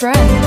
friend.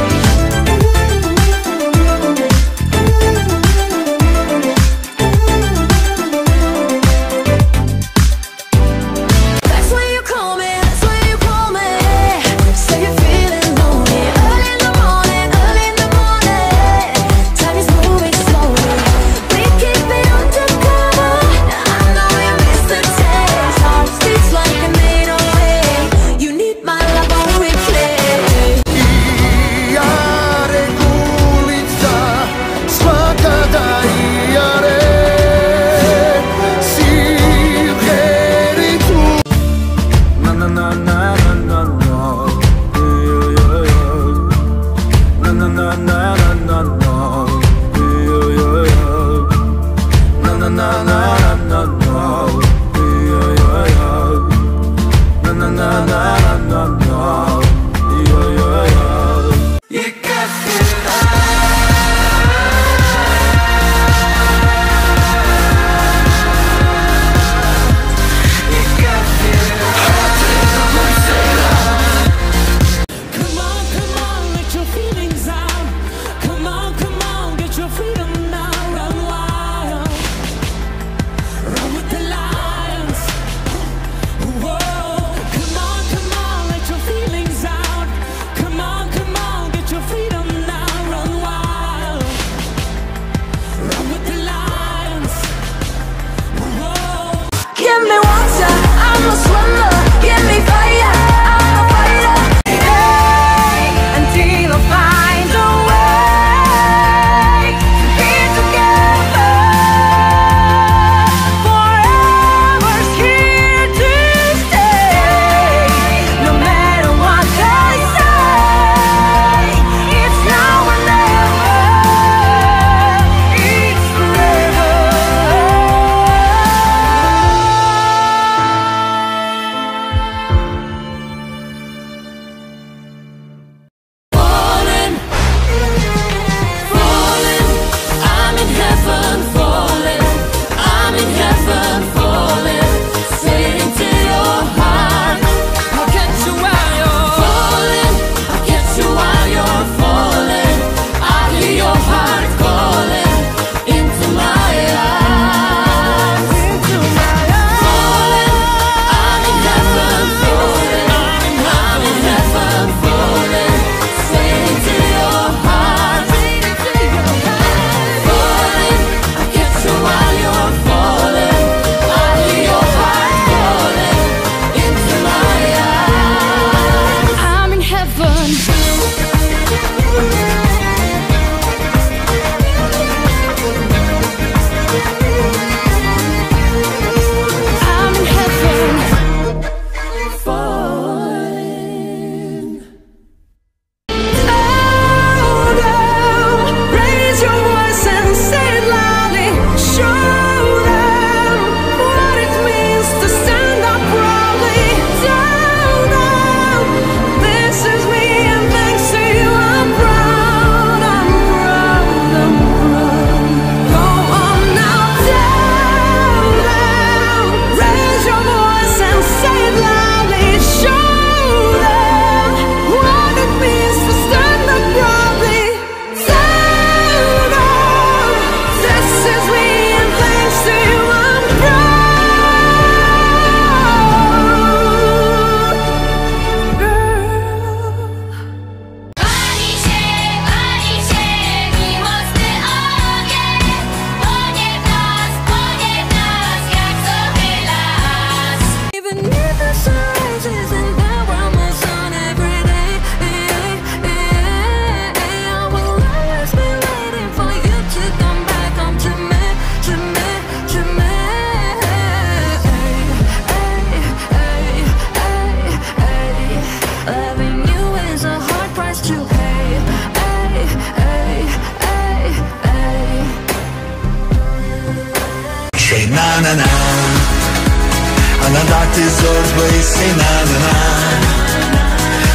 And the dark deserts ways say na na na.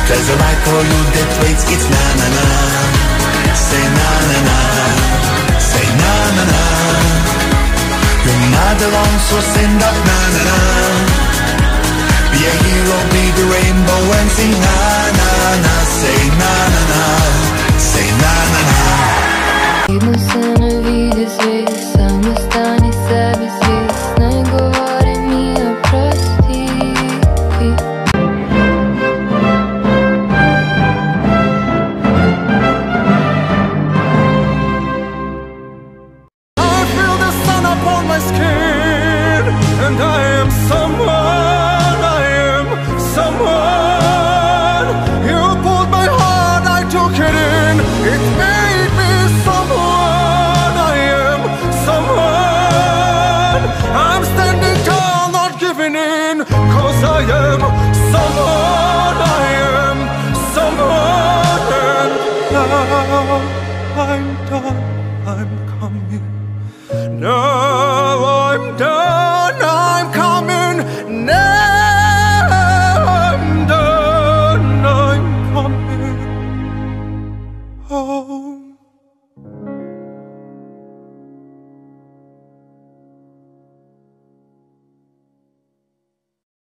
There's a light for you that waits, it's na na na. Say na na na. Say na na na. You're not alone so send up na na na. Be a hero, be the rainbow and sing na na na. Say na na na. Say na na na and I am someone, I am someone. You pulled my heart, I took it in, it made me someone, I am someone. I'm standing tall, not giving in, cause I am someone, I am someone. And now I'm done, I'm coming